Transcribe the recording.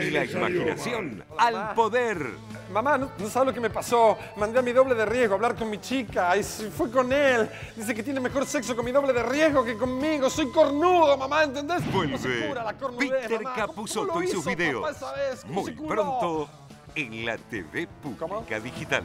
y la imaginación al poder. Mamá, ¿no, no sabes lo que me pasó? Mandé a mi doble de riesgo a hablar con mi chica y fue con él. Dice que tiene mejor sexo con mi doble de riesgo que conmigo. Soy cornudo, mamá, ¿entendés? Vuelve Peter y sus videos. Muy pronto en la TV pública digital.